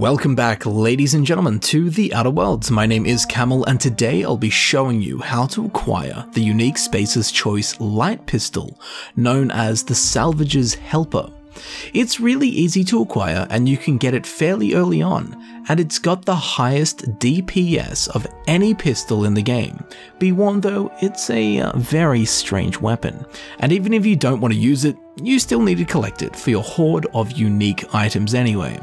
Welcome back, ladies and gentlemen, to The Outer Worlds. My name is Camel, and today I'll be showing you how to acquire the unique Spacer's Choice light pistol, known as the Salvager's Helper. It's really easy to acquire, and you can get it fairly early on, and it's got the highest DPS of any pistol in the game. Be warned though, it's a uh, very strange weapon, and even if you don't want to use it, you still need to collect it for your hoard of unique items anyway.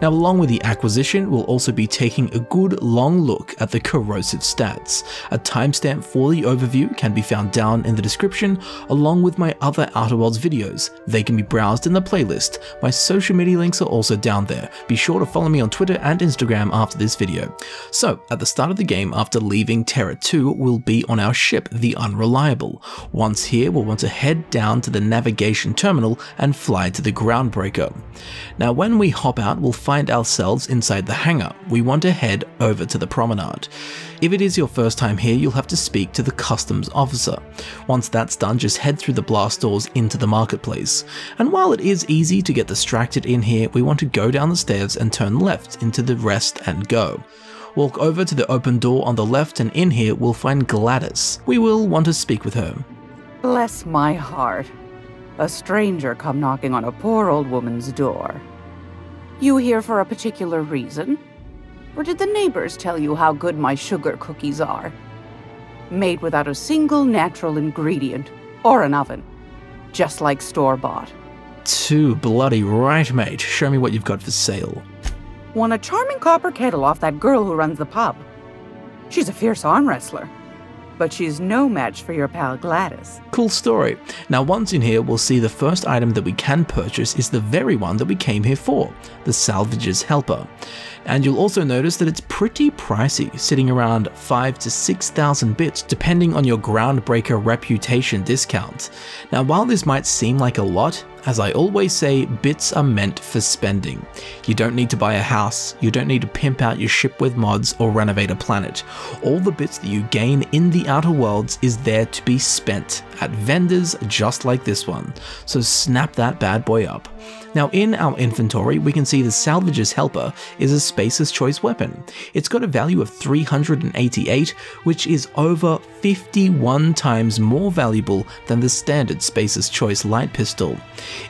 Now along with the acquisition, we'll also be taking a good long look at the corrosive stats. A timestamp for the overview can be found down in the description, along with my other Outer Worlds videos. They can be browsed in the playlist. My social media links are also down there. Be sure to follow me on Twitter and Instagram after this video. So, at the start of the game, after leaving Terra 2, we'll be on our ship, the Unreliable. Once here, we'll want to head down to the navigation terminal and fly to the Groundbreaker. Now when we hop out, we'll find ourselves inside the hangar. We want to head over to the promenade. If it is your first time here, you'll have to speak to the customs officer. Once that's done, just head through the blast doors into the marketplace. And while it is easy to get distracted in here, we want to go down the stairs and turn left into the rest and go. Walk over to the open door on the left and in here we'll find Gladys. We will want to speak with her. Bless my heart. A stranger come knocking on a poor old woman's door. You here for a particular reason? Or did the neighbors tell you how good my sugar cookies are? Made without a single natural ingredient or an oven. Just like store-bought. Too bloody right, mate. Show me what you've got for sale. Won a charming copper kettle off that girl who runs the pub. She's a fierce arm wrestler but she's no match for your pal Gladys. Cool story. Now once in here, we'll see the first item that we can purchase is the very one that we came here for, the Salvager's Helper. And you'll also notice that it's pretty pricey, sitting around 5 to 6,000 bits depending on your groundbreaker reputation discount. Now while this might seem like a lot, as I always say, bits are meant for spending. You don't need to buy a house, you don't need to pimp out your ship with mods or renovate a planet. All the bits that you gain in the Outer Worlds is there to be spent at vendors just like this one, so snap that bad boy up. Now in our inventory, we can see the Salvager's Helper is a Spacer's Choice weapon. It's got a value of 388, which is over 51 times more valuable than the standard Spacer's Choice light pistol.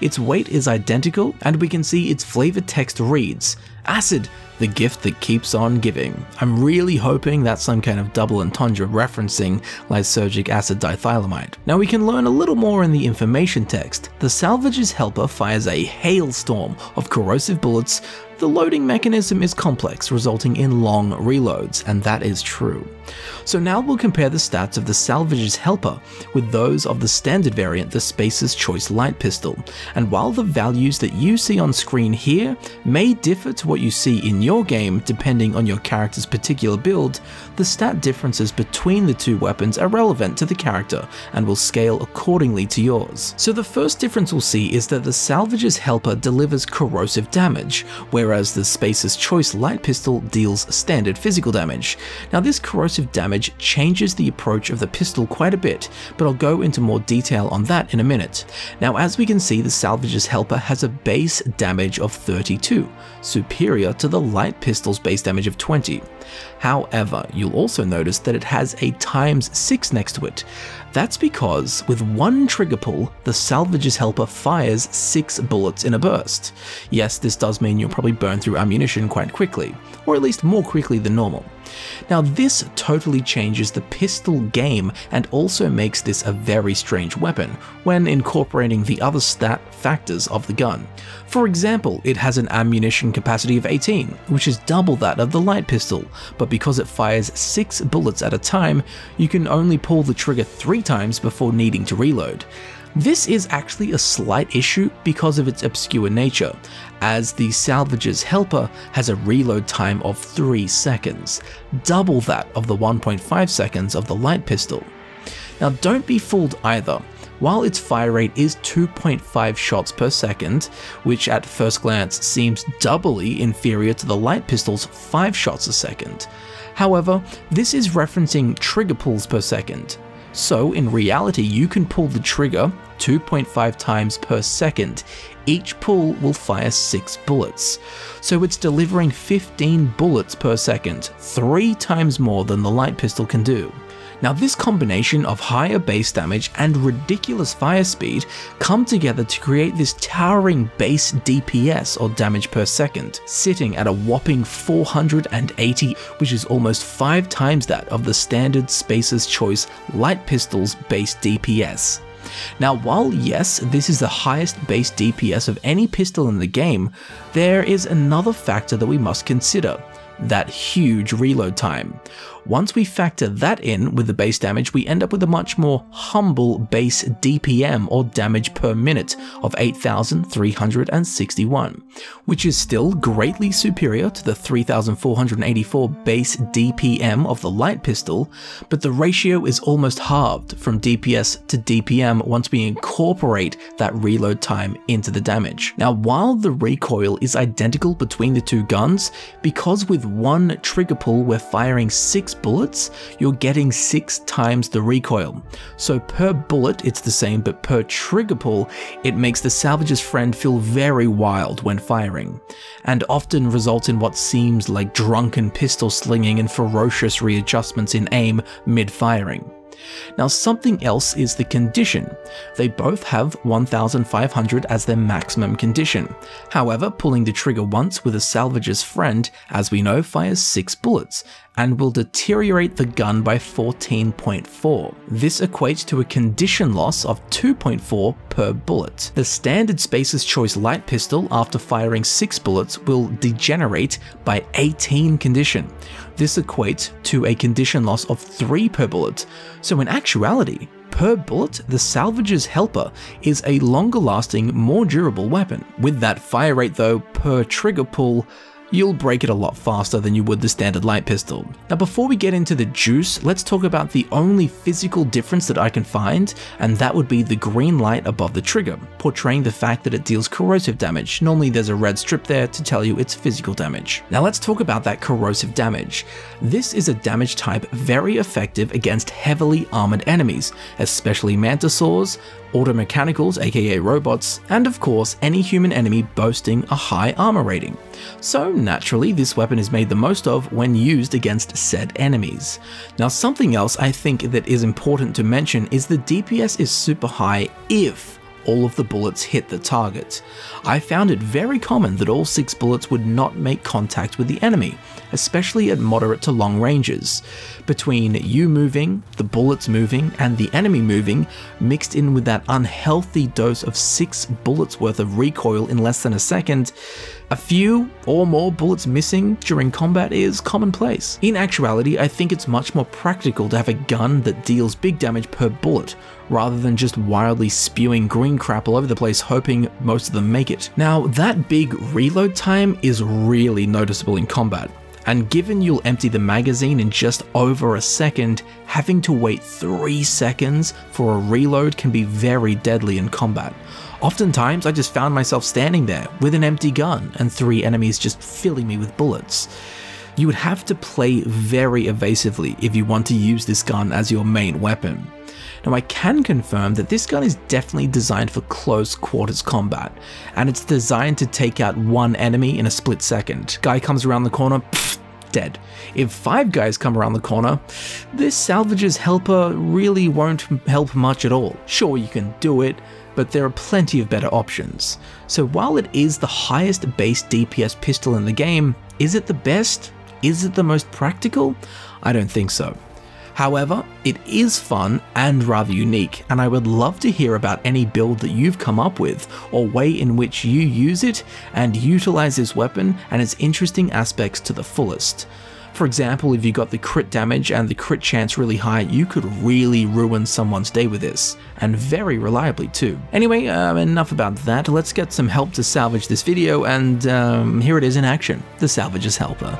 Its weight is identical, and we can see its flavor text reads, Acid, the gift that keeps on giving. I'm really hoping that's some kind of double entendre referencing lysergic acid diethylamide. Now we can learn a little more in the information text. The salvager's helper fires a hailstorm of corrosive bullets the loading mechanism is complex, resulting in long reloads, and that is true. So now we'll compare the stats of the Salvager's Helper with those of the standard variant, the Spacer's Choice Light Pistol, and while the values that you see on screen here may differ to what you see in your game depending on your character's particular build, the stat differences between the two weapons are relevant to the character and will scale accordingly to yours. So the first difference we'll see is that the Salvager's Helper delivers corrosive damage, whereas whereas the Spacer's Choice light pistol deals standard physical damage. Now this corrosive damage changes the approach of the pistol quite a bit, but I'll go into more detail on that in a minute. Now as we can see the Salvager's Helper has a base damage of 32, superior to the light pistol's base damage of 20. However, you'll also notice that it has a times 6 next to it. That's because with one trigger pull, the salvager's helper fires 6 bullets in a burst. Yes, this does mean you'll probably burn through ammunition quite quickly, or at least more quickly than normal. Now this totally changes the pistol game and also makes this a very strange weapon when incorporating the other stat factors of the gun. For example, it has an ammunition capacity of 18, which is double that of the light pistol, but because it fires 6 bullets at a time, you can only pull the trigger 3 times before needing to reload. This is actually a slight issue because of its obscure nature, as the salvager's helper has a reload time of 3 seconds, double that of the 1.5 seconds of the light pistol. Now don't be fooled either, while its fire rate is 2.5 shots per second, which at first glance seems doubly inferior to the light pistol's 5 shots a second. However, this is referencing trigger pulls per second. So in reality, you can pull the trigger 2.5 times per second. Each pull will fire 6 bullets. So it's delivering 15 bullets per second, 3 times more than the light pistol can do. Now this combination of higher base damage and ridiculous fire speed come together to create this towering base DPS or damage per second, sitting at a whopping 480 which is almost 5 times that of the standard Spacer's Choice light pistol's base DPS. Now, while yes, this is the highest base DPS of any pistol in the game, there is another factor that we must consider that huge reload time. Once we factor that in with the base damage, we end up with a much more humble base DPM or damage per minute of 8,361, which is still greatly superior to the 3,484 base DPM of the light pistol, but the ratio is almost halved from DPS to DPM once we incorporate that reload time into the damage. Now, while the recoil is identical between the two guns, because with one trigger pull we're firing 6 bullets, you're getting 6 times the recoil. So per bullet it's the same, but per trigger pull it makes the salvager's friend feel very wild when firing, and often results in what seems like drunken pistol slinging and ferocious readjustments in aim mid-firing. Now something else is the condition. They both have 1500 as their maximum condition. However, pulling the trigger once with a salvager's friend, as we know, fires 6 bullets, and will deteriorate the gun by 14.4. This equates to a condition loss of 2.4 per bullet. The standard Spacer's Choice light pistol after firing 6 bullets will degenerate by 18 condition. This equates to a condition loss of 3 per bullet, so in actuality, per bullet, the Salvager's Helper is a longer lasting, more durable weapon. With that fire rate though, per trigger pull, you'll break it a lot faster than you would the standard light pistol. Now before we get into the juice, let's talk about the only physical difference that I can find, and that would be the green light above the trigger, portraying the fact that it deals corrosive damage. Normally there's a red strip there to tell you it's physical damage. Now let's talk about that corrosive damage. This is a damage type very effective against heavily armored enemies, especially mantisaurs, automechanicals aka robots, and of course any human enemy boasting a high armor rating. So naturally this weapon is made the most of when used against said enemies. Now something else I think that is important to mention is the DPS is super high if all of the bullets hit the target. I found it very common that all 6 bullets would not make contact with the enemy, especially at moderate to long ranges. Between you moving, the bullets moving, and the enemy moving, mixed in with that unhealthy dose of 6 bullets worth of recoil in less than a second, a few or more bullets missing during combat is commonplace. In actuality, I think it's much more practical to have a gun that deals big damage per bullet, rather than just wildly spewing green crap all over the place hoping most of them make it. Now, that big reload time is really noticeable in combat. And given you'll empty the magazine in just over a second, having to wait 3 seconds for a reload can be very deadly in combat. Oftentimes, I just found myself standing there with an empty gun and three enemies just filling me with bullets. You would have to play very evasively if you want to use this gun as your main weapon. Now I can confirm that this gun is definitely designed for close quarters combat, and it's designed to take out one enemy in a split second. Guy comes around the corner, pfft, dead. If five guys come around the corner, this salvager's helper really won't help much at all. Sure, you can do it, but there are plenty of better options. So while it is the highest base DPS pistol in the game, is it the best? Is it the most practical? I don't think so. However, it is fun and rather unique, and I would love to hear about any build that you've come up with, or way in which you use it and utilize this weapon and its interesting aspects to the fullest. For example, if you got the crit damage and the crit chance really high, you could really ruin someone's day with this, and very reliably too. Anyway, um, enough about that, let's get some help to salvage this video, and um, here it is in action, the Salvager's Helper.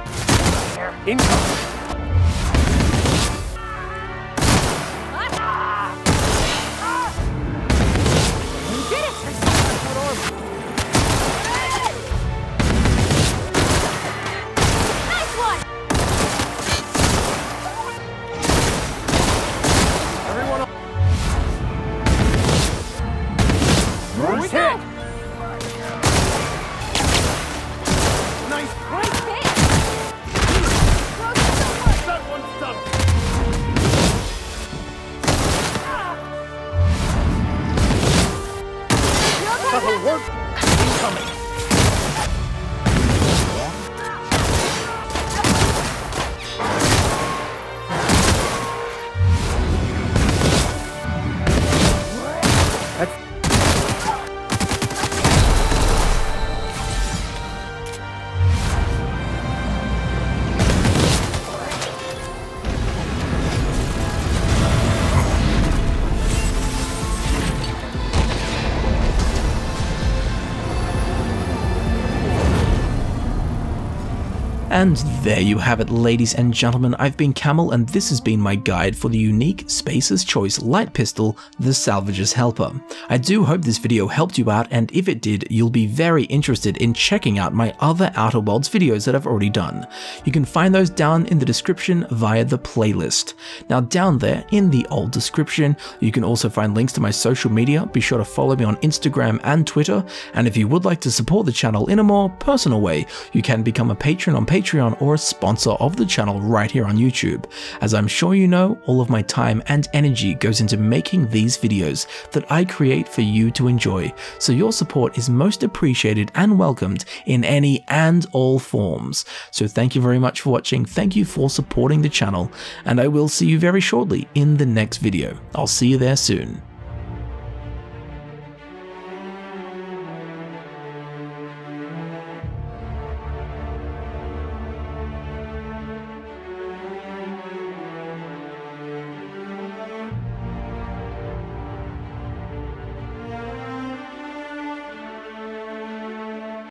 And there you have it, ladies and gentlemen. I've been Camel, and this has been my guide for the unique Spacer's Choice light pistol, the Salvager's Helper. I do hope this video helped you out, and if it did, you'll be very interested in checking out my other Outer Worlds videos that I've already done. You can find those down in the description via the playlist. Now, down there in the old description, you can also find links to my social media. Be sure to follow me on Instagram and Twitter. And if you would like to support the channel in a more personal way, you can become a patron on Patreon or a sponsor of the channel right here on YouTube. As I'm sure you know, all of my time and energy goes into making these videos that I create for you to enjoy, so your support is most appreciated and welcomed in any and all forms. So thank you very much for watching, thank you for supporting the channel, and I will see you very shortly in the next video. I'll see you there soon.